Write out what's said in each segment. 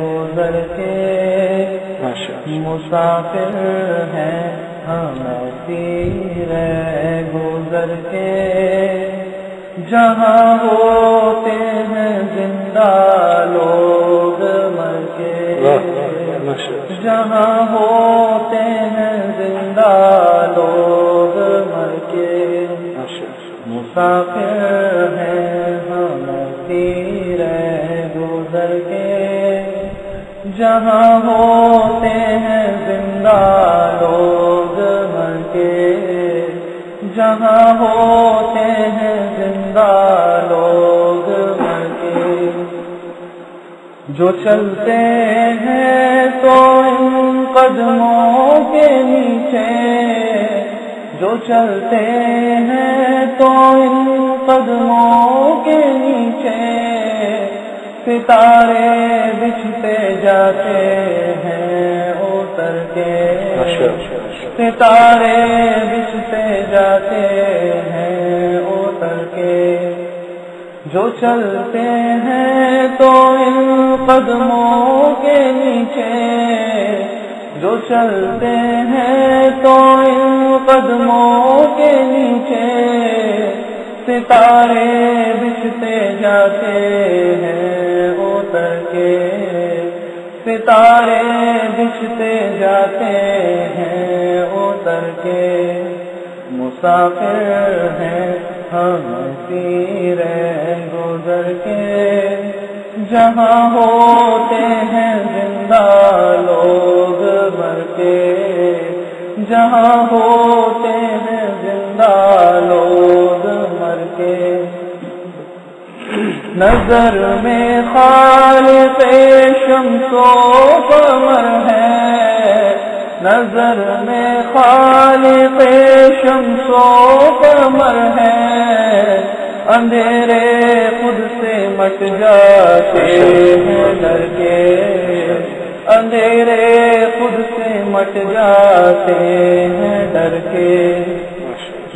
گزر کے مسافر ہیں ہم تیر گزر کے۔ جہاں ہوتے ہیں زندہ لوگ مر کے۔ جہاں ہوتے ہیں زندہ لوگ مر کے۔ مسافر ہیں ہم تیر گزر کے جہاں ہوتے ہیں زندہ لوگ مر کے جہاں ہوتے ہیں زندہ لوگ مر کے۔ جو چلتے ہیں تو ان قدموں کے نیچے، جو چلتے ہیں تو ان قدموں کے نیچے۔ ستارے بچھتے جاتے ہیں اتر کے۔ ستارے بچھتے جاتے ہیں اتر کے۔ جو چلتے ہیں تو ان قدموں کے نیچے۔ جو چلتے ہیں تو ان قدموں کے نیچے۔ ستارے بچھتے جاتے ہیں اتر کے۔ ستارے بچھتے جاتے ہیں اتر کے۔ مسافر ہیں ہم تیر گزر کے۔ جہاں ہوتے ہیں زندہ لوگ مر کے۔ جہاں ہوتے نظر میں خالق شمس و قمر ہے۔ نظر میں خالق شمس و قمر ہے۔ اندھیرے خود سے مٹ جاتے ہیں ڈر کے۔ اندھیرے خود سے مٹ جاتے ہیں ڈر کے۔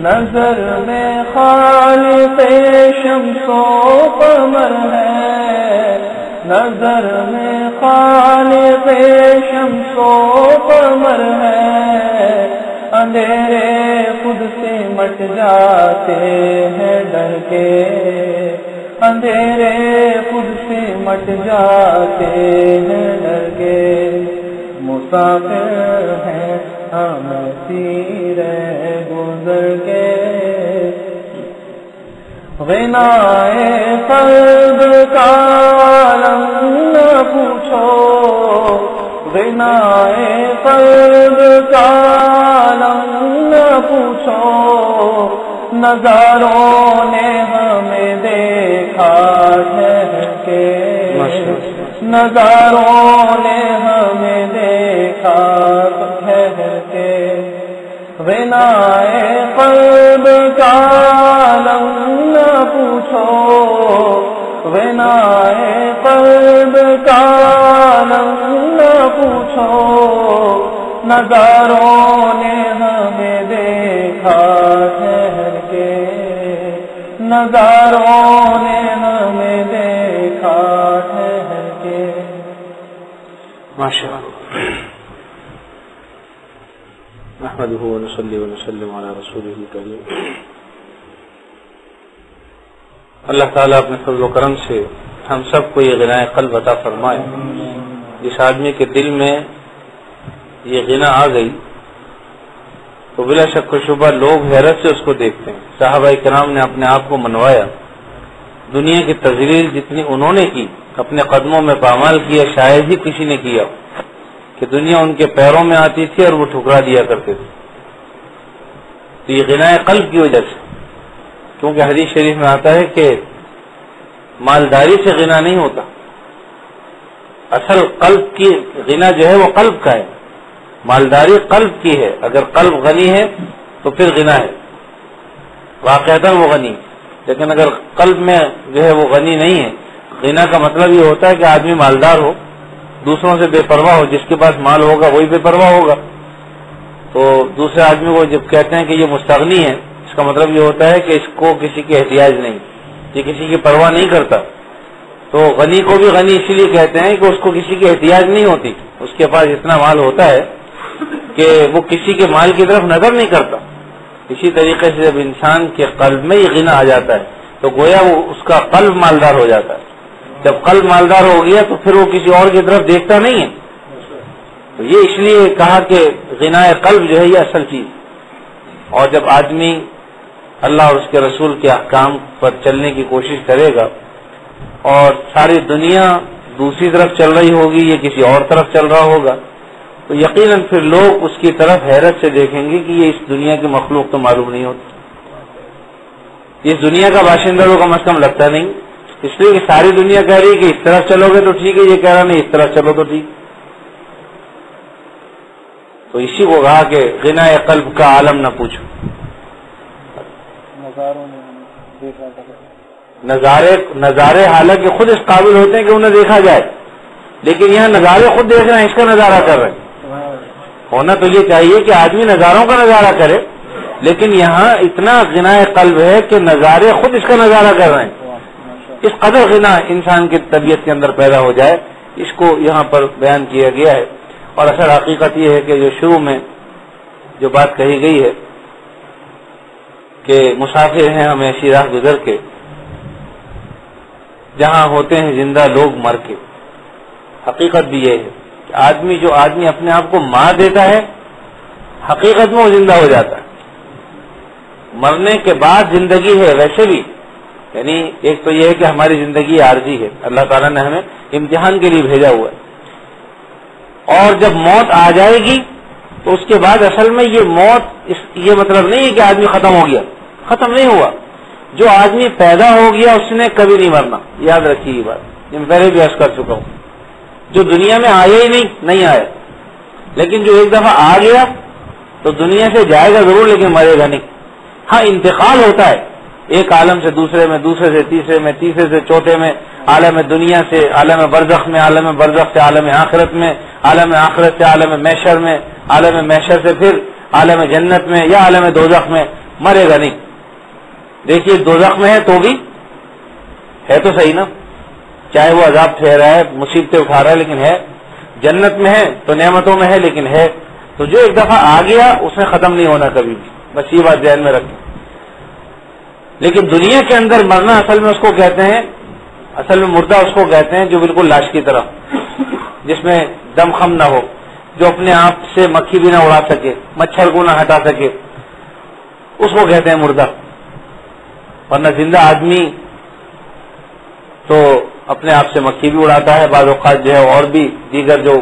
نظر میں خالق شمس و قمر ہے۔ نظر میں خالق شمس و قمر ہے۔ اندھیرے خود سے مٹ جاتے ہیں ڈر کے۔ اندھیرے خود سے مٹ جاتے ہیں ڈر کے۔ مسافر ہیں ہم تیر گزر کے غنا قلب کا عالم نہ پوچھو غنا قلب کا عالم نہ پوچھو نظاروں نے ہمیں دیکھا ٹھہر کے نظاروں نے ہمیں دیکھا ٹھہر کے غنا قلب کا عالم نہ پوچھو۔ غنا قلب کا عالم نہ پوچھو۔ نظاروں نے ہمیں دیکھا ٹھہر کے۔ نظاروں نحمده ونصلي ونسلم على رسوله الكريم. اللہ تعالیٰ اپنے فضل و کرم سے ہم سب کو یہ غنا قلب عطا فرمائے. جس آدمی کے دل میں یہ غنا آ گئی تو بلا شک و شبہ لوگ حیرت سے اس کو دیکھتے ہیں۔ صحابہ کرام نے اپنے آپ کو منوایا۔ دنیا کی تجویز جتنی انہوں نے کی، اپنے قدموں میں پامال کیا، شاید ہی کسی نے کیا، کہ دنیا ان کے پیروں میں آتی تھی اور وہ ٹھکرا دیا کرتے تھے۔ تو یہ غنا قلب کی وجہ سے۔ کیونکہ حدیث شریف میں آتا ہے کہ مالداری سے غنا نہیں ہوتا۔ اصل قلب کی غنا جو ہے وہ قلب کا ہے۔ مالداری قلب کی ہے۔ اگر قلب غنی ہے تو پھر غنا ہے۔ واقعات وہ غنی۔ لیکن اگر قلب میں جو ہے وہ غنی نہیں ہے غنا کا مطلب یہ ہوتا ہے کہ آدمی مالدار ہو، دوسروں سے بے پرواہ ہو، جس کے پاس مال ہوگا وہی بے پرواہ ہوگا۔ تو دوسرے آدمی کو جب کہتے ہیں کہ یہ مستغنی ہے اس کا مطلب یہ ہوتا ہے کہ اس کو کسی کی احتیاط نہیں، یہ کسی کی پرواہ نہیں کرتا۔ تو غنی کو بھی غنی اسی لیے کہتے ہیں کہ اس کو کسی کی احتیاط نہیں ہوتی۔ اس کے پاس اتنا مال ہوتا ہے کہ وہ کسی کے مال کی طرف نظر نہیں کرتا۔ اسی طریقے سے جب انسان کے قلب میں ہی غنا آ جاتا ہے، تو گویا وہ اس کا قلب مالدار ہو جاتا ہے۔ جب قلب مالدار ہو گیا تو پھر وہ کسی اور کی طرف دیکھتا نہیں ہے۔ تو یہ اس لیے کہا کہ غنا قلب جو ہے یہ اصل چیز اور جب آدمی اللہ اور اس کے رسول کے احکام پر چلنے کی کوشش کرے گا اور ساری دنیا دوسری طرف چل رہی ہوگی یا کسی اور طرف چل رہا ہوگا، تو یقیناً پھر لوگ اس کی طرف حیرت سے دیکھیں گے کہ یہ اس دنیا کی مخلوق تو معلوم نہیں ہوتی۔ اس دنیا کا باشندہ تو کم از کم لگتا نہیں۔ اس لیے کہ ساری دنیا کہہ رہی ہے کہ اس طرف چلو گے تو ٹھیک ہے، یہ کہہ رہا نہیں، اس طرف چلو تو ٹھیک۔ تو اسی کو کہا کہ غنا قلب کا عالم نہ پوچھو۔ نظارے نظارے حالانکہ خود اس قابل ہوتے ہیں کہ انہیں دیکھا جائے۔ لیکن یہاں نظارے خود دیکھ رہے ہیں اس کا نظارہ کر رہے ہیں۔ ہونا تو یہ چاہیے کہ آدمی نظاروں کا نظارہ کرے لیکن یہاں اتنا غنا قلب ہے کہ نظارے خود اس کا نظارہ کر رہے ہیں۔ اس قدر غنا انسان کی طبیعت کے اندر پیدا ہو جائے اس کو یہاں پر بیان کیا گیا ہے۔ اور اصل حقیقت یہ ہے کہ جو شروع میں جو بات کہی گئی ہے کہ مسافر ہیں ہم ایسی راہ گزر کے، جہاں ہوتے ہیں زندہ لوگ مر کے۔ حقیقت بھی یہ ہے کہ آدمی جو آدمی اپنے آپ کو مار دیتا ہے، حقیقت میں وہ زندہ ہو جاتا ہے۔ مرنے کے بعد زندگی ہے ویسے بھی۔ یعنی ایک تو یہ ہے کہ ہماری زندگی عارضی ہے۔ اللہ تعالیٰ نے ہمیں امتحان کے لیے بھیجا ہوا ہے۔ اور جب موت آ جائے گی تو اس کے بعد اصل میں یہ موت یہ مطلب نہیں ہے کہ آدمی ختم ہو گیا، ختم نہیں ہوا۔ جو آدمی پیدا ہو گیا اس نے کبھی نہیں مرنا، یاد رکھیے یہ بات۔ یہ میں پہلے بھی عرض کر چکا ہوں۔ جو دنیا میں آیا ہی نہیں نہیں آیا۔ لیکن جو ایک دفعہ آ گیا تو دنیا سے جائے گا ضرور، لیکن مرے گا نہیں۔ ہاں انتقال ہوتا ہے۔ ایک عالم سے دوسرے میں، دوسرے سے تیسرے میں، تیسرے سے چوتھے میں عالم دنیا سے، عالم برزخ میں، عالم برزخ سے، عالم آخرت میں، عالم آخرت سے، عالم میشر میں، عالم میشر سے پھر عالم جنت میں یا عالم دوزخ میں مرے گا نہیں۔ دیکھیے، دوزخ میں ہے تو بھی ہے تو صحیح نا۔ چاہے وہ عذاب ٹھہرا ہے، مصیبتیں اٹھا رہا ہے، لیکن ہے۔ جنت میں ہے تو نعمتوں میں ہے، لیکن ہے۔ تو جو ایک دفعہ آ گیا، اس میں ختم نہیں ہونا کبھی بھی۔ بس یہ بات ذہن میں رکھیں۔ لیکن دنیا کے اندر مرنا اصل میں اس کو کہتے ہیں اصل میں مردہ اس کو کہتے ہیں جو بالکل لاش کی طرح، جس میں دم خم نہ ہو، جو اپنے آپ سے مکھی بھی نہ اڑا سکے، مچھر کو نہ ہٹا سکے، اس کو کہتے ہیں مردہ۔ ورنہ زندہ آدمی تو اپنے آپ سے مکھی بھی اڑاتا ہے، بعض اوقات جو ہے اور بھی دیگر جو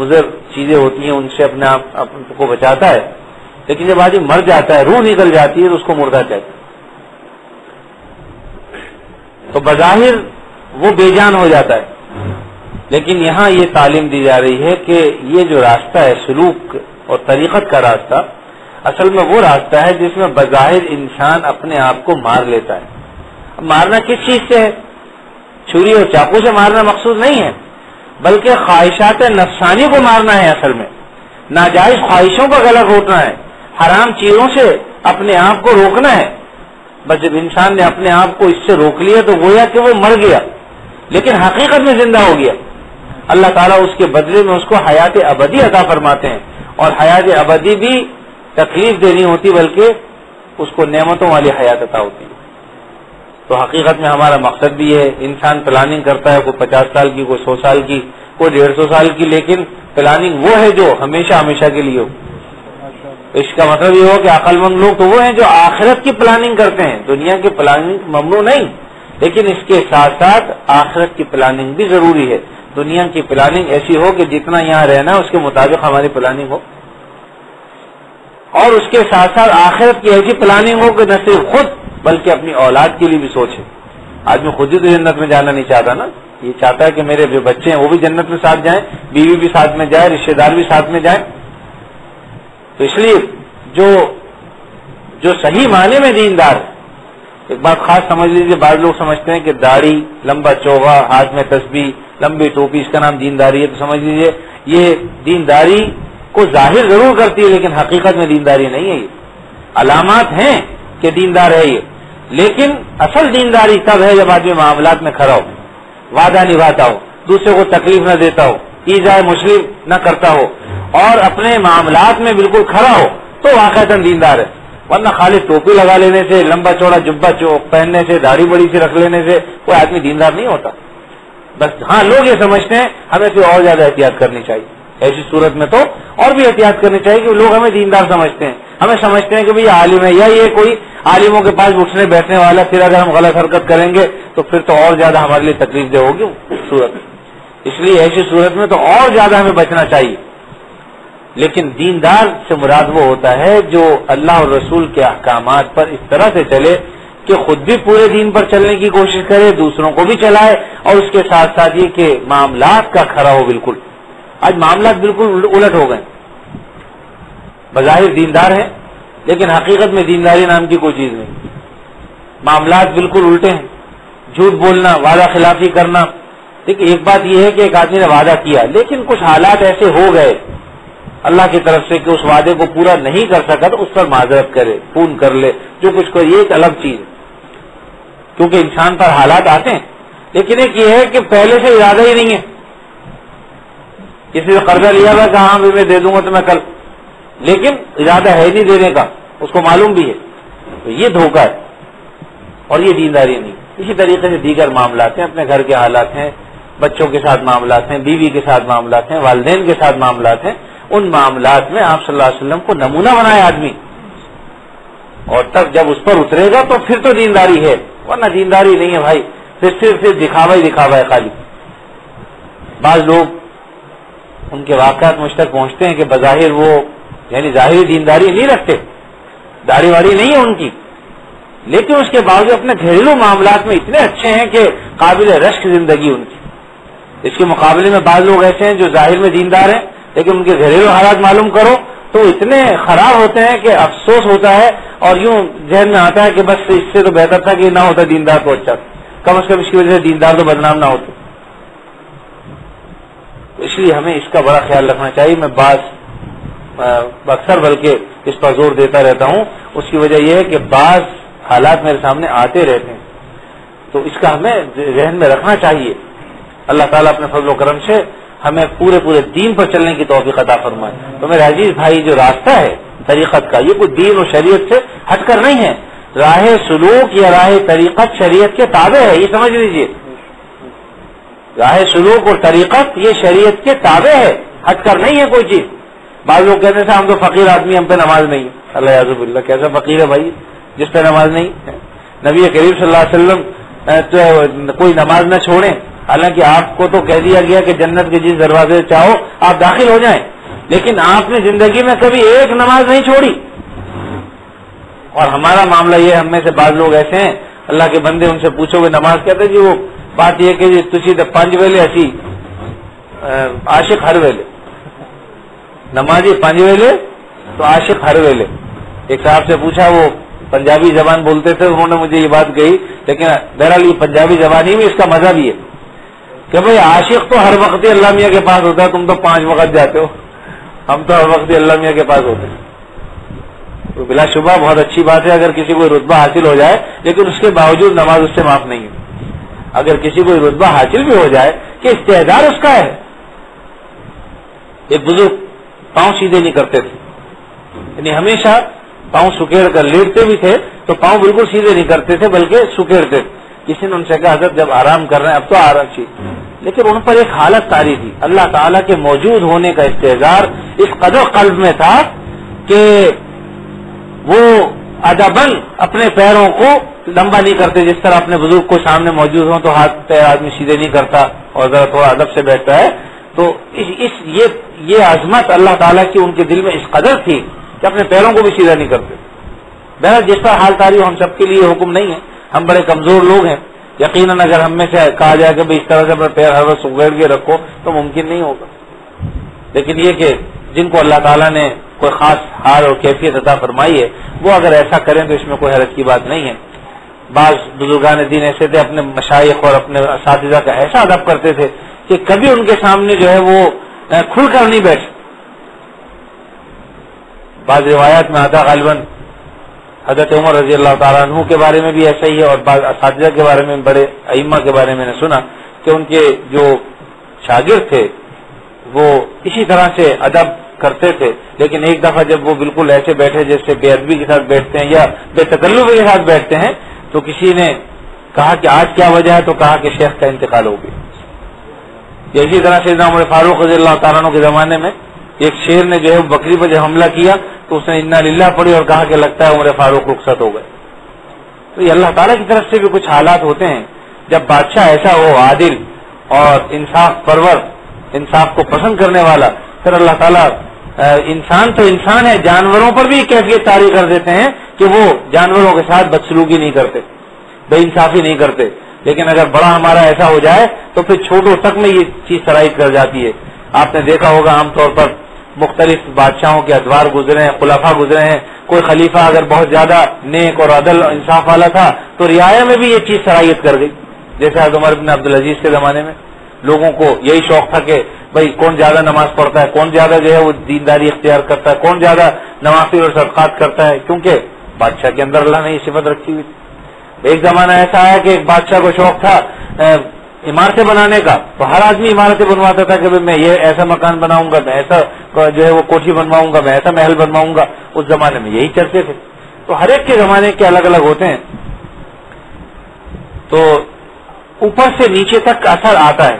مضر چیزیں ہوتی ہیں، ان سے اپنے آپ کو بچاتا ہے۔ لیکن جب آدمی مر جاتا ہے، روح نکل جاتی ہے، تو اس کو مردہ کہتے ہیں۔ تو بظاہر وہ بے جان ہو جاتا ہے۔ لیکن یہاں یہ تعلیم دی جا رہی ہے کہ یہ جو راستہ ہے، سلوک اور طریقت کا راستہ، اصل میں وہ راستہ ہے جس میں بظاہر انسان اپنے آپ کو مار لیتا ہے۔ مارنا کس چیز سے ہے؟ چھری اور چاقو سے مارنا مقصود نہیں ہے، بلکہ خواہشات نفسانی کو مارنا ہے اصل میں۔ ناجائز خواہشوں کا گلا گھوٹنا ہے، حرام چیزوں سے اپنے آپ کو روکنا ہے۔ بس جب انسان نے اپنے آپ کو اس سے روک لیا تو گویا کہ وہ مر گیا، لیکن حقیقت میں زندہ ہو گیا۔ اللہ تعالیٰ اس کے بدلے میں اس کو حیات ابدی عطا فرماتے ہیں۔ اور حیات ابدی بھی تکلیف دینی ہوتی، بلکہ اس کو نعمتوں والی حیات عطا ہوتی۔ ہے تو حقیقت میں ہمارا مقصد بھی ہے، انسان پلاننگ کرتا ہے، کوئی پچاس سال کی، کوئی سو سال کی، کوئی ڈیڑھ سو سال کی، لیکن پلاننگ وہ ہے جو ہمیشہ ہمیشہ کے لیے ہو۔ اس کا مطلب یہ ہو کہ عقل مند لوگ تو وہ ہیں جو آخرت کی پلاننگ کرتے ہیں، دنیا کی پلاننگ ممنوع نہیں، لیکن اس کے ساتھ ساتھ آخرت کی پلاننگ بھی ضروری ہے۔ دنیا کی پلاننگ ایسی ہو کہ جتنا یہاں رہنا اس کے مطابق ہماری پلاننگ ہو۔ اور اس کے ساتھ ساتھ آخرت کی ایسی پلاننگ ہو کہ نہ صرف خود بلکہ اپنی اولاد کے لیے بھی سوچے۔ آدمی خود ہی تو جنت میں جانا نہیں چاہتا نا۔ یہ چاہتا ہے کہ میرے جو بچے ہیں وہ بھی جنت میں ساتھ جائیں، بیوی بھی ساتھ میں جائے رشتے دار بھی ساتھ میں جائیں۔ تو اس لیے جو جو صحیح معنی میں دیندار ایک بات خاص سمجھ لیجیے بعض لوگ سمجھتے ہیں کہ داڑھی، لمبا چوغا ہاتھ میں تسبیح، لمبی ٹوپی، اس کا نام دینداری ہے، تو سمجھ لیجیے یہ دینداری کو ظاہر ضرور کرتی ہے، لیکن حقیقت میں دینداری نہیں ہے یہ۔ علامات ہیں کہ دیندار ہے یہ، لیکن اصل دینداری تب ہے جب آدمی معاملات میں کھڑا ہو، وعدہ نبھاتا ہو، دوسرے کو تکلیف نہ دیتا ہو ایزائے مسلم نہ کرتا ہو اور اپنے معاملات میں بالکل کھڑا ہو تو واقع دیندار ہے۔ ورنہ خالی ٹوپی لگا لینے سے، لمبا چوڑا جبا پہننے سے، داڑھی بڑی سے رکھ لینے سے کوئی آدمی دیندار نہیں ہوتا۔ بس ہاں لوگ یہ سمجھتے ہیں، ہمیں تو اور زیادہ احتیاط کرنی چاہیے۔ ایسی صورت میں تو اور بھی احتیاط کرنی چاہیے کہ لوگ ہمیں دیندار سمجھتے ہیں۔ ہمیں سمجھتے ہیں کہ بھائی عالم ہے یا یہ کوئی عالموں کے پاس اٹھنے بیٹھنے والا، پھر اگر ہم غلط حرکت کریں گے تو پھر تو اور زیادہ ہمارے لیے تکلیف دہ ہوگی صورت۔ اس لیے ایسی صورت میں تو اور زیادہ ہمیں بچنا چاہیے۔ لیکن دیندار سے مراد وہ ہوتا ہے جو اللہ اور رسول کے احکامات پر اس طرح سے چلے کہ خود بھی پورے دین پر چلنے کی کوشش کرے، دوسروں کو بھی چلائے اور اس کے ساتھ ساتھ یہ کہ معاملات کا کھڑا ہو بالکل۔ آج معاملات بالکل الٹ ہو گئے۔ بظاہر دیندار ہیں، لیکن حقیقت میں دینداری نام کی کوئی چیز نہیں۔ معاملات بالکل الٹے ہیں۔ جھوٹ بولنا، وعدہ خلافی کرنا۔ دیکھیے، ایک بات یہ ہے کہ ایک آدمی نے وعدہ کیا، لیکن کچھ حالات ایسے ہو گئے اللہ کی طرف سے کہ اس وعدے کو پورا نہیں کر سکا تو اس پر معذرت کرے فون کر لے، جو کچھ کرے یہ ایک الگ چیز کیونکہ انسان پر حالات آتے ہیں، لیکن ایک یہ ہے کہ پہلے سے ارادہ ہی نہیں ہے۔ کسی سے قرضہ لیا ہوا کہ ہاں میں دے دوں گا تو میں کل لیکن ارادہ ہے نہیں دینے کا، اس کو معلوم بھی ہے۔ تو یہ دھوکہ ہے، اور یہ دینداری نہیں۔ اسی طریقے سے دیگر معاملات ہیں، اپنے گھر کے حالات ہیں، بچوں کے ساتھ معاملات ہیں، بیوی کے ساتھ معاملات ہیں، والدین کے ساتھ معاملات ہیں۔ ان معاملات میں آپ صلی اللہ علیہ وسلم کو نمونہ بنائے آدمی۔ اور تب جب اس پر اترے گا تو پھر تو دینداری ہے۔ ورنہ دینداری نہیں ہے بھائی، پھر صرف صرف دکھاوا ہی دکھاوا ہے خالی۔ بعض لوگ ان کے واقعات مجھ تک پہنچتے ہیں کہ بظاہر وہ یعنی ظاہری دینداری نہیں رکھتے۔ داڑھی واڑی نہیں ہے ان کی۔ لیکن اس کے باوجود اپنے گھریلو معاملات میں اتنے اچھے ہیں کہ قابل رشک زندگی ان کی۔ اس کے مقابلے میں بعض لوگ ایسے ہیں جو ظاہر میں دیندار ہیں لیکن ان کے گھریلو حالات معلوم کرو تو اتنے خراب ہوتے ہیں کہ افسوس ہوتا ہے اور یوں ذہن میں آتا ہے کہ بس اس سے تو بہتر تھا کہ نہ ہوتا دیندار کو اچھا کم از کم اس کی وجہ سے دیندار تو بدنام نہ ہوتے۔ اس لیے ہمیں اس کا بڑا خیال رکھنا چاہیے۔ میں بعض اکثر بلکہ اس پر زور دیتا رہتا ہوں۔ اس کی وجہ یہ ہے کہ بعض حالات میرے سامنے آتے رہتے ہیں۔ تو اس کا ہمیں ذہن میں رکھنا چاہیے۔ اللہ تعالیٰ اپنے فضل و کرم سے ہمیں پورے پورے دین پر چلنے کی توفیق عطا فرمائے۔ تو میرے عزیز بھائی، جو راستہ ہے طریقت کا، یہ کوئی دین و شریعت سے ہٹ کر نہیں ہے۔ راہ سلوک یا راہ طریقت شریعت کے تابع ہے، یہ سمجھ لیجیے راہ سلوک اور طریقت یہ شریعت کے تابع ہے، ہٹ کر نہیں ہے کوئی چیز۔ بعض لوگ کہتے ہیں ہم تو فقیر آدمی ہم پہ نماز نہیں اللہ یازب اللہ، کیسا فقیر ہے بھائی؟ جس پہ نماز نہیں نبی کریم صلی اللہ علیہ وسلم کوئی نماز نہ چھوڑیں۔ حالانکہ آپ کو تو کہہ دیا گیا کہ جنت کے جس دروازے سے چاہو آپ داخل ہو جائیں، لیکن آپ نے زندگی میں کبھی ایک نماز نہیں چھوڑی۔ اور ہمارا معاملہ یہ ہم میں سے بعض لوگ ایسے ہیں، اللہ کے بندے ان سے پوچھو گے نماز کہتے جی وہ بات یہ کہ جی تھی پانچ ویلے ایسی عاشق ہر ویلے۔ نمازی پانچ ویلے، تو عاشق ہر ویلے۔ ایک صاحب سے پوچھا، وہ پنجابی زبان بولتے تھے، انہوں نے مجھے یہ بات کہی، لیکن بہرحال یہ پنجابی زبان ہی میں اس کا مزہ بھی ہے۔ کہ بھائی عاشق تو ہر وقت ہی اللہ میاں کے پاس ہوتا ہے، تم تو پانچ وقت جاتے ہو۔ ہم تو ہر وقت ہی اللہ میاں کے پاس ہوتے ہیں۔ تو بلا شبہ بہت اچھی بات ہے، اگر کسی کو رتبہ حاصل ہو جائے، لیکن اس کے باوجود نماز اس سے معاف نہیں ہے۔ اگر کسی کو رتبہ حاصل بھی ہو جائے کہ استحدار اس کا ہے۔ ایک بزرگ پاؤں سیدھے نہیں کرتے تھے۔ یعنی ہمیشہ پاؤں سکیڑ کر لیٹتے بھی تھے، تو پاؤں بالکل سیدھے نہیں کرتے تھے، بلکہ سکیڑتے تھے۔ کسی نے ان سے کہا، حضرت جب آرام کر رہے ہیں، اب تو آرام چاہیے۔ لیکن ان پر ایک حالت تاری تھی۔ اللہ تعالیٰ کے موجود ہونے کا استحظار اس قدر قلب میں تھا کہ وہ ادبن اپنے پیروں کو لمبا نہیں کرتے۔ جس طرح اپنے بزرگ کو سامنے موجود ہوں تو ہاتھ پیر آدمی سیدھے نہیں کرتا اور ذرا تھوڑا ادب سے بیٹھتا ہے۔ تو اس، یہ یہ عظمت اللہ تعالیٰ کی ان کے دل میں اس قدر تھی کہ اپنے پیروں کو بھی سیدھا نہیں کرتے۔ بہرحال جس طرح حال تاری ہم سب کے لیے حکم نہیں ہے۔ ہم بڑے کمزور لوگ ہیں۔ یقیناً اگر ہم میں سے کہا جائے کہ اس طرح سے اپنے پیر ہر وقت اگڑ کے رکھو تو ممکن نہیں ہوگا۔ لیکن یہ کہ جن کو اللہ تعالیٰ نے کوئی خاص حال اور کیفیت عطا فرمائی ہے، وہ اگر ایسا کریں تو اس میں کوئی حیرت کی بات نہیں ہے۔ بعض بزرگان دین ایسے تھے، اپنے مشائق اور اپنے اساتذہ کا ایسا ادب کرتے تھے کہ کبھی ان کے سامنے جو ہے وہ کھل کر نہیں بیٹھ بعض روایات میں آتا غالباً حضرت عمر رضی اللہ تعالیٰ عنہ کے بارے میں بھی ایسا ہی ہے اور بعض اساتذہ کے بارے میں، بڑے ائمہ کے بارے میں نے سنا کہ ان کے جو شاگرد تھے، وہ اسی طرح سے ادب کرتے تھے، لیکن ایک دفعہ جب وہ بالکل ایسے بیٹھے جیسے بے ادبی کے ساتھ بیٹھتے ہیں یا بے تکلف کے ساتھ بیٹھتے ہیں، تو کسی نے کہا کہ آج کیا وجہ ہے؟ تو کہا کہ شیخ کا انتقال ہو گیا۔ اسی طرح سے عمر فاروق رضی اللہ تعالیٰ کے زمانے میں ایک شیر نے جو ہے بکری پر جب حملہ کیا تو اس نے انا للہ پڑی اور کہا کہ لگتا ہے عمر فاروق رخصت ہو گئے۔ تو یہ اللہ تعالیٰ کی طرف سے بھی کچھ حالات ہوتے ہیں۔ جب بادشاہ ایسا ہو، عادل اور انصاف پرور، انصاف کو پسند کرنے والا، پھر اللہ تعالیٰ انسان تو انسان ہے، جانوروں پر بھی کیفیت تاری کر دیتے ہیں کہ وہ جانوروں کے ساتھ بدسلوکی نہیں کرتے، بے انصافی نہیں کرتے۔ لیکن اگر بڑا ہمارا ایسا ہو جائے تو پھر چھوٹوں تک میں یہ چیز شرائط کر جاتی ہے۔ آپ نے دیکھا ہوگا عام طور پر مختلف بادشاہوں کے ادوار گزرے ہیں، خلافہ گزرے ہیں۔ کوئی خلیفہ اگر بہت زیادہ نیک اور عدل انصاف والا تھا، تو رعایا میں بھی یہ چیز صلاحیت کر گئی۔ جیسے عمر بن عبدالعزیز کے زمانے میں لوگوں کو یہی شوق تھا کہ بھائی، کون زیادہ نماز پڑھتا ہے؟ کون زیادہ جو ہے وہ دینداری اختیار کرتا ہے؟ کون زیادہ نمازی اور صدقات کرتا ہے؟ کیونکہ بادشاہ کے اندر اللہ نے یہ صفت رکھی ہوئی ایک زمانہ ایسا آیا کہ ایک بادشاہ کو شوق تھا عمارتیں بنانے کا تو ہر آدمی عمارتیں بنواتا تھا کہ میں یہ ایسا مکان بناؤں گا، میں ایسا جو ہے وہ کوٹھی بنواؤں گا، میں ایسا محل بنواؤں گا۔ اس زمانے میں یہی چرچے تھے۔ تو ہر ایک کے زمانے کے الگ الگ ہوتے ہیں۔ تو اوپر سے نیچے تک اثر آتا ہے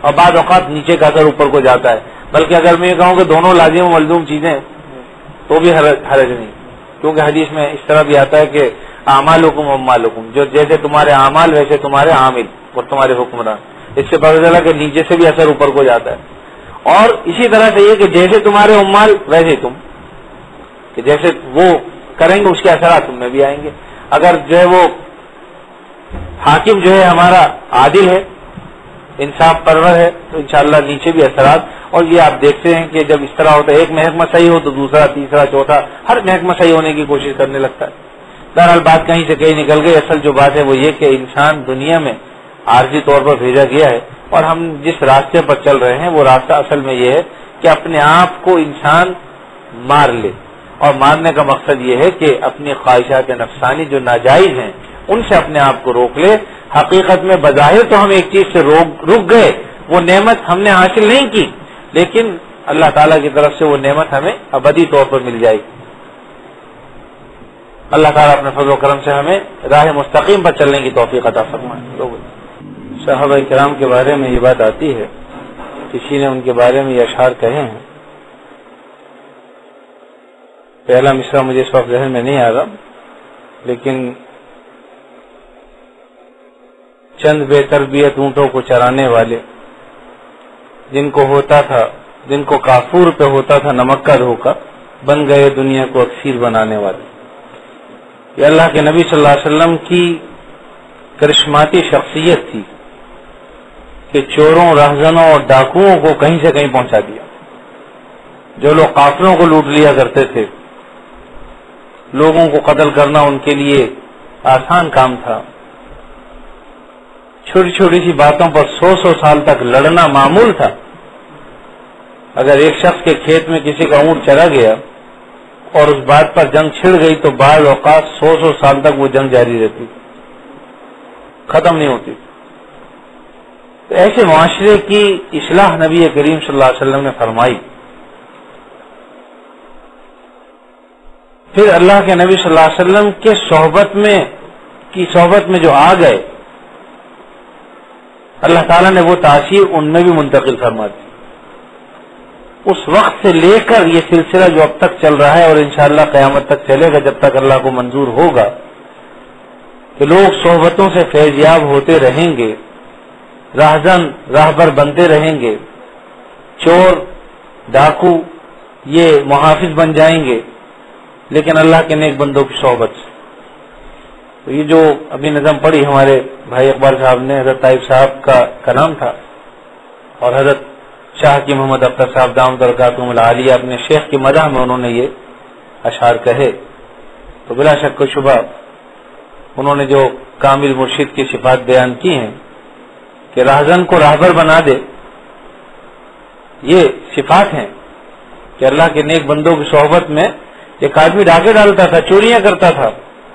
اور بعض اوقات نیچے کا اثر اوپر کو جاتا ہے۔ بلکہ اگر میں یہ کہوں کہ دونوں لازم و ملزوم چیزیں تو بھی حرج نہیں۔ کیونکہ حدیث میں اس طرح بھی آتا ہے کہ اعمال حکم امال حکم جو جیسے تمہارے اعمال، ویسے تمہارے عامل۔ اور تمہارے حکمران۔ اس سے پتا چلا کہ نیچے سے بھی اثر اوپر کو جاتا ہے۔ اور اسی طرح سے یہ کہ جیسے تمہارے امال، ویسے تم۔ کہ جیسے وہ کریں گے، اس کے اثرات تم میں بھی آئیں گے۔ اگر جو ہے وہ حاکم جو ہے ہمارا عادل ہے، انصاف پرور ہے، تو انشاءاللہ نیچے بھی اثرات۔ اور یہ آپ دیکھتے ہیں کہ جب اس طرح ہوتا ہے، ایک محکمہ صحیح ہو تو دوسرا، تیسرا، چوتھا، ہر محکمہ صحیح ہونے کی کوشش کرنے لگتا ہے۔ بہرحال بات کہیں سے کہیں نکل گئی۔ اصل جو بات ہے وہ یہ کہ انسان دنیا میں عارضی طور پر بھیجا گیا ہے اور ہم جس راستے پر چل رہے ہیں، وہ راستہ اصل میں یہ ہے کہ اپنے آپ کو انسان مار لے۔ اور مارنے کا مقصد یہ ہے کہ اپنی خواہشات نفسانی جو ناجائز ہیں، ان سے اپنے آپ کو روک لے۔ حقیقت میں بظاہر تو ہم ایک چیز سے رک گئے، وہ نعمت ہم نے حاصل نہیں کی، لیکن اللہ تعالیٰ کی طرف سے وہ نعمت ہمیں ابدی طور پر مل جائے گی۔ اللہ تعالیٰ اپنے فضل و کرم سے ہمیں راہ مستقیم پر چلنے کی توفیق عطا فرمائے۔ صحابہ کرام کے بارے میں یہ بات آتی ہے کسی نے ان کے بارے میں یہ اشعار کہے ہیں۔ پہلا مصرا مجھے اس وقت ذہن میں نہیں آ رہا، لیکن چند بے تربیت اونٹوں کو چرانے والے، جن کو ہوتا تھا، جن کو کافور پہ ہوتا تھا نمک کا دھوکا بن گئے دنیا کو اکثیر بنانے والے۔ یہ اللہ کے نبی صلی اللہ علیہ وسلم کی کرشماتی شخصیت تھی۔ کہ چوروں، رہزنوں اور ڈاکوؤں کو کہیں سے کہیں پہنچا دیا۔ جو لوگ قافلوں کو لوٹ لیا کرتے تھے، لوگوں کو قتل کرنا ان کے لیے آسان کام تھا۔ چھوٹی چھوٹی سی باتوں پر سو سو سال تک لڑنا معمول تھا۔ اگر ایک شخص کے کھیت میں کسی کا اونٹ چلا گیا اور اس بات پر جنگ چھڑ گئی تو بعض اوقات سو سو سال تک وہ جنگ جاری رہتی۔ ختم نہیں ہوتی۔ تو ایسے معاشرے کی اصلاح نبی کریم صلی اللہ علیہ وسلم نے فرمائی۔ پھر اللہ کے نبی صلی اللہ علیہ وسلم کے صحبت میں کی صحبت میں جو آ گئے، اللہ تعالیٰ نے وہ تاثیر ان میں بھی منتقل فرما دی اس وقت سے لے کر یہ سلسلہ جو اب تک چل رہا ہے اور انشاءاللہ قیامت تک چلے گا جب تک اللہ کو منظور ہوگا کہ لوگ صحبتوں سے فیضیاب ہوتے رہیں گے۔ راہزن راہبر بنتے رہیں گے۔ چور، ڈاکو، یہ محافظ بن جائیں گے۔ لیکن اللہ کے نیک بندوں کی صحبت۔ سے تو یہ جو ابھی نظم پڑی ہمارے بھائی اقبال صاحب نے، حضرت طائف صاحب کا کا نام تھا۔ اور حضرت شاہ کی محمد اختر صاحب دام درکاتم العالیہ اپنے شیخ کی مدح میں انہوں نے یہ اشعار کہے۔ تو بلا شک و شبہ انہوں نے جو کامل مرشد کی صفات بیان کی ہیں کہ راہزن کو راہبر بنا دے، یہ صفات ہیں کہ اللہ کے نیک بندوں کی صحبت میں ایک آدمی ڈاکے ڈالتا تھا، چوریاں کرتا تھا،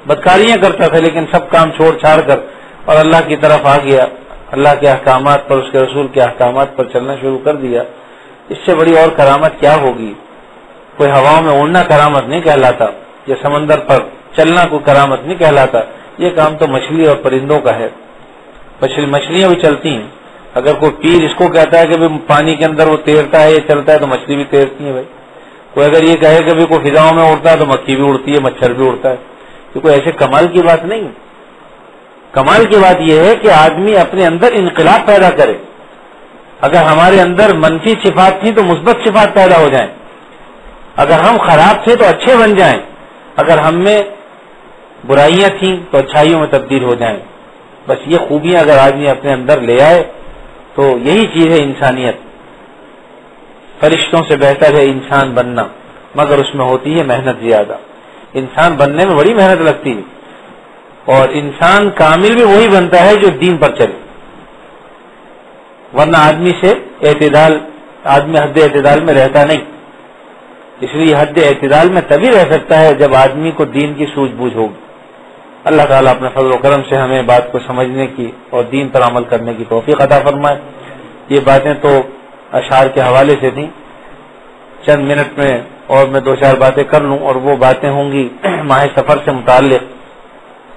بدکاریاں کرتا تھا، لیکن سب کام چھوڑ چھاڑ کر اور اللہ کی طرف آ گیا، اللہ کے احکامات پر، اس کے رسول کے احکامات پر چلنا شروع کر دیا۔ اس سے بڑی اور کرامت کیا ہوگی؟ کوئی ہواؤں میں اڑنا کرامت نہیں کہلاتا، یا سمندر پر چلنا کوئی کرامت نہیں کہلاتا۔ یہ کام تو مچھلی اور پرندوں کا ہے۔ مچھلیاں بھی چلتی ہیں۔ اگر کوئی پیر اس کو کہتا ہے کہ پانی کے اندر وہ تیرتا ہے یا چلتا ہے تو مچھلی بھی تیرتی ہے بھائی۔ کوئی اگر یہ کہے کہ کوئی فضاؤں میں اڑتا ہے تو مکھی بھی اڑتی ہے، مچھر بھی اڑتا ہے۔ تو کوئی ایسے کمال کی بات نہیں۔ کمال کی بات یہ ہے کہ آدمی اپنے اندر انقلاب پیدا کرے۔ اگر ہمارے اندر منفی صفات تھیں تو مثبت صفات پیدا ہو جائیں۔ اگر ہم خراب تھے تو اچھے بن جائیں۔ اگر ہم میں برائیاں تھیں تو اچھائیوں میں تبدیل ہو جائیں۔ بس یہ خوبیاں اگر آدمی اپنے اندر لے آئے تو یہی چیز ہے انسانیت۔ فرشتوں سے بہتر ہے انسان بننا، مگر اس میں ہوتی ہے محنت زیادہ۔ انسان بننے میں بڑی محنت لگتی ہے۔ اور انسان کامل بھی وہی بنتا ہے جو دین پر چلے۔ ورنہ آدمی سے اعتدال، آدمی حد اعتدال میں رہتا نہیں۔ اس لیے حد اعتدال میں تبھی رہ سکتا ہے جب آدمی کو دین کی سوجھ بوجھ ہوگی۔ اللہ تعالیٰ اپنے فضل و کرم سے ہمیں بات کو سمجھنے کی اور دین پر عمل کرنے کی توفیق عطا فرمائے۔ یہ باتیں تو اشعار کے حوالے سے تھیں۔ چند منٹ میں اور میں دو چار باتیں کر لوں اور وہ باتیں ہوں گی ماہ سفر سے متعلق۔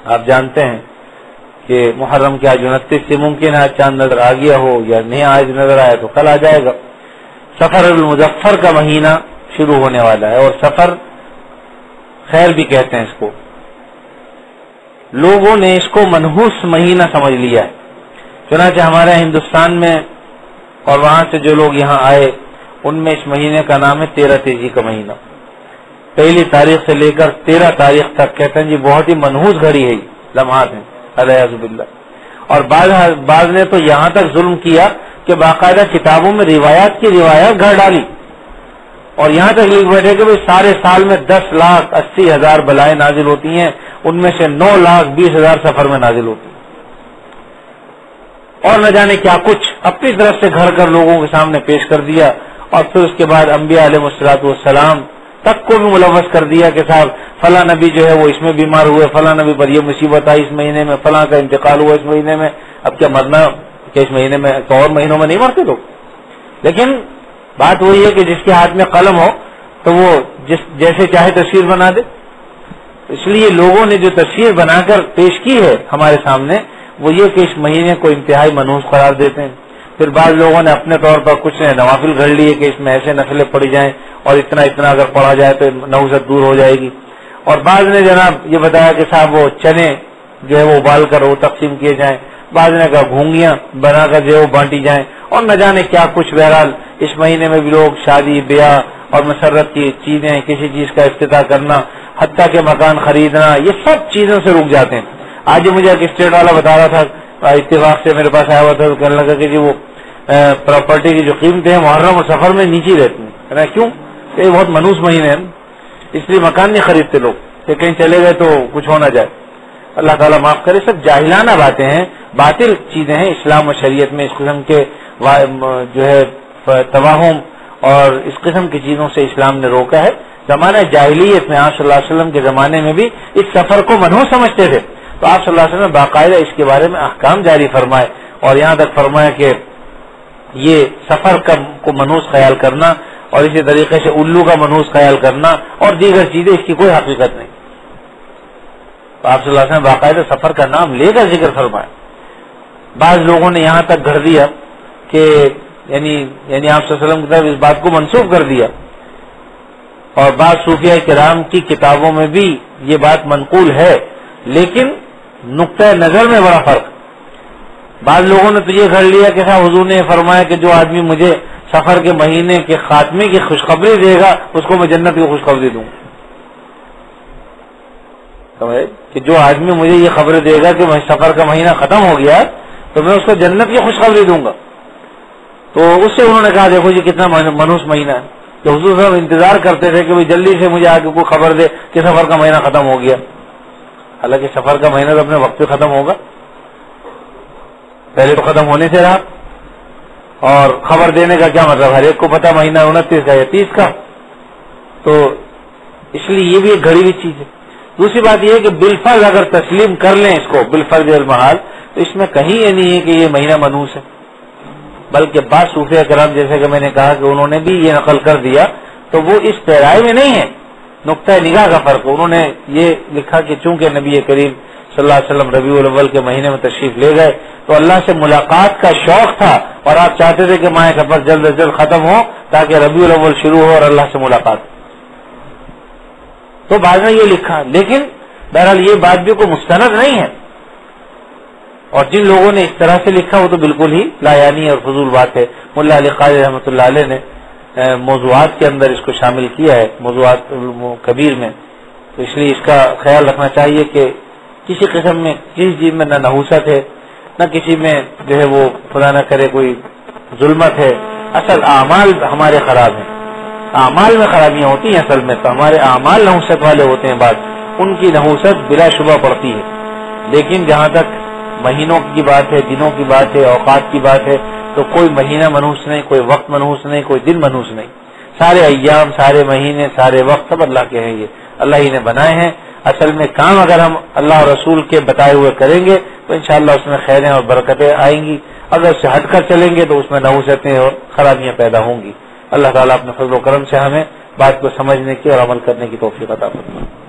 آپ جانتے ہیں کہ محرم کے آج انتیس سے ممکن ہے، چاند نظر آ گیا ہو یا نہیں آج نظر آیا تو کل آ جائے گا۔ سفر المظفر کا مہینہ شروع ہونے والا ہے اور سفر خیر بھی کہتے ہیں اس کو۔ لوگوں نے اس کو منحوس مہینہ سمجھ لیا ہے۔ چنانچہ ہمارے ہندوستان میں اور وہاں سے جو لوگ یہاں آئے، ان میں اس مہینے کا نام ہے تیرہ تیزی کا مہینہ۔ پہلی تاریخ سے لے کر تیرہ تاریخ تک، کہتے ہیں جی بہت ہی منحوس گھڑی ہے لمحات ہیں۔ علیہ اللہ اور بعض بعض نے تو یہاں تک ظلم کیا کہ باقاعدہ کتابوں میں روایات کی روایات گھر ڈالی۔ اور یہاں تک لکھ بیٹھے کہ سارے سال میں دس لاکھ اسی ہزار بلائیں نازل ہوتی ہیں، ان میں سے نو لاکھ بیس ہزار سفر میں نازل ہوتی ہیں۔ اور نہ جانے کیا کچھ، اپنی طرف سے گھر کر لوگوں کے سامنے پیش کر دیا اور پھر اس کے بعد انبیاء علیہ مسلاط والسلام تک کو بھی ملوث کر دیا کہ صاحب، فلاں نبی جو ہے وہ اس میں بیمار ہوئے، فلاں نبی پر یہ مصیبت آئی اس مہینے میں، فلاں کا انتقال ہوا اس مہینے میں، اب کیا مرنا؟ کہ اس مہینے میں تو اور مہینوں میں نہیں مرتے لوگ؟ لیکن بات وہی ہے کہ جس کے ہاتھ میں قلم ہو تو وہ جس جیسے چاہے تصویر بنا دے۔ اس لیے لوگوں نے جو تصویر بنا کر پیش کی ہے ہمارے سامنے، وہ یہ کہ اس مہینے کو انتہائی منوس قرار دیتے ہیں۔ پھر بعض لوگوں نے اپنے طور پر کچھ نوافل گھڑ لیے کہ اس میں ایسے نفلیں پڑی جائیں اور اتنا اتنا اگر پڑھا جائے تو نوزت دور ہو جائے گی۔ اور بعض نے جناب یہ بتایا کہ صاحب وہ چنے جو ہے وہ ابال کر وہ تقسیم کیے جائیں۔ بعض نے کہا گھونگیاں بنا کر جو ہے وہ بانٹی جائیں۔ اور نہ جانے کیا کچھ۔ بہرحال اس مہینے میں بھی لوگ شادی، بیاہ اور مسرت کی چیزیں، کسی چیز کا افتتاح کرنا، حتیٰ کے مکان خریدنا، یہ سب چیزوں سے رک جاتے ہیں۔ آج مجھے ایک اسٹیٹ والا بتا رہا تھا، اتفاق سے میرے پاس آیا ہوا تھا، تو کہنے لگا کہ جی وہ پراپرٹی کی جو قیمتیں ہیں، محرم اور سفر میں نیچی رہتی ہیں۔ کیوں؟ یہ بہت منوس مہینے ہیں۔ اس لیے مکان نہیں خریدتے لوگ، کہ کہیں چلے گئے تو کچھ ہونا جائے۔ اللہ تعالیٰ معاف کرے، سب جاہلانہ باتیں ہیں، باطل چیزیں ہیں اسلام و شریعت میں اس قسم کے جو ہے تباہم اور اس قسم کی چیزوں سے اسلام نے روکا ہے۔ زمانہ جاہلیت میں آپ صلی اللہ علیہ وسلم کے زمانے میں بھی اس سفر کو منہو سمجھتے تھے۔ تو آپ صلی اللہ علیہ وسلم باقاعدہ اس کے بارے میں احکام جاری فرمائے اور یہاں تک فرمایا کہ یہ سفر کا کو منوس خیال کرنا اور اسی طریقے سے الو کا منوس خیال کرنا اور دیگر چیزیں، اس کی کوئی حقیقت نہیں۔ تو آپ صلی اللہ علیہ وسلم باقاعدہ سفر کا نام لے کر ذکر فرمائے۔ بعض لوگوں نے یہاں تک گھر دیا کہ یعنی یعنی آپ صلی اللہ علیہ وسلم کی طرف اس بات کو منسوخ کر دیا۔ اور بعض صوفیہ کرام کی کتابوں میں بھی یہ بات منقول ہے، لیکن نقطۂ نظر میں بڑا فرق۔ بعض لوگوں نے تو یہ گھر لیا کہ صاحب حضور نے فرمایا کہ جو آدمی مجھے سفر کے مہینے کے خاتمے کی خوشخبری دے گا، اس کو میں جنت کی خوشخبری دوں۔ کہ جو آدمی مجھے یہ خبر دے گا کہ سفر کا مہینہ ختم ہو گیا تو میں اس کو جنت کی خوشخبری دوں گا۔ تو اس سے انہوں نے کہا، دیکھو جی کتنا منوس مہینہ ہے۔ کہ حضور صاحب انتظار کرتے تھے کہ جلدی سے مجھے آگے کوئی خبر دے کہ سفر کا مہینہ ختم ہو گیا۔ حالانکہ سفر کا مہینہ تو اپنے وقت پہ ختم ہوگا۔ پہلے تو ختم ہونے سے رہا۔ اور خبر دینے کا کیا مطلب؟ ہر ایک کو پتا مہینہ انتیس کا یا تیس کا۔ تو اس لیے یہ بھی ایک گھڑی ہوئی چیز ہے۔ دوسری بات یہ ہے کہ بالفرض اگر تسلیم کر لیں اس کو، بالفرض المحال، تو اس میں کہیں یہ نہیں ہے کہ یہ مہینہ منوس ہے۔ بلکہ بعض صوفیہ کرام، جیسے کہ میں نے کہا کہ انہوں نے بھی یہ نقل کر دیا، تو وہ اس پیرائے میں نہیں ہے۔ نقطۂ نگاہ کا فرق۔ انہوں نے یہ لکھا کہ چونکہ نبی کریم صلی اللہ علیہ وسلم ربیع الاول کے مہینے میں تشریف لے گئے، تو اللہ سے ملاقات کا شوق تھا۔ اور آپ چاہتے تھے کہ ماہ سفر جلد از جلد ختم ہو تاکہ ربیع الاول شروع ہو اور اللہ سے ملاقات۔ تو بعد میں یہ لکھا۔ لیکن بہرحال یہ بات بھی کوئی مستند نہیں ہے۔ اور جن لوگوں نے اس طرح سے لکھا، وہ تو بالکل ہی لایانی اور فضول بات ہے۔ ملا علی قادر رحمۃ اللہ علیہ نے موضوعات کے اندر اس کو شامل کیا ہے، موضوعات کبیر میں۔ تو اس لیے اس کا خیال رکھنا چاہیے کہ کسی قسم میں کسی چیز میں نہ نحوست ہے، نہ کسی میں جو ہے وہ خدا نہ کرے کوئی ظلمت ہے۔ اصل اعمال ہمارے خراب ہیں۔ اعمال میں خرابیاں ہوتی ہیں اصل میں تو ہمارے اعمال نحوست والے ہوتے ہیں بات، ان کی نحوست بلا شبہ پڑتی ہے۔ لیکن جہاں تک مہینوں کی بات ہے، دنوں کی بات ہے، اوقات کی بات ہے، تو کوئی مہینہ منوس نہیں، کوئی وقت منوس نہیں، کوئی دن منوس نہیں۔ سارے ایام، سارے مہینے، سارے وقت سب اللہ کے ہیں یہ۔ اللہ ہی نے بنائے ہیں۔ اصل میں کام اگر ہم اللہ رسول کے بتائے ہوئے کریں گے، تو انشاءاللہ اس میں خیریں اور برکتیں آئیں گی۔ اگر اس سے ہٹ کر چلیں گے، تو اس میں نوسطیں اور خرابیاں پیدا ہوں گی۔ اللہ تعالیٰ اپنے فضل و کرم سے ہمیں بات کو سمجھنے کی اور عمل کرنے کی توفیق عطا فرمائے۔